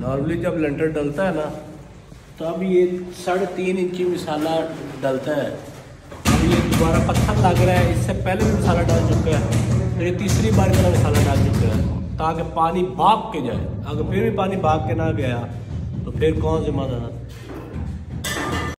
Normally जब लेंटर डलता है ना तो अब ये साढ़े तीन इंची मिसाला डलता है। अब ये दोबारा पत्थर लग रहा है, इससे पहले भी मिसाला डाल चुका है तो ये तीसरी बार मेरा मिसाला डाल चुका है, ताकि पानी भाग के जाए। अगर फिर भी पानी भाग के ना गया तो फिर कौन जिम्मेदार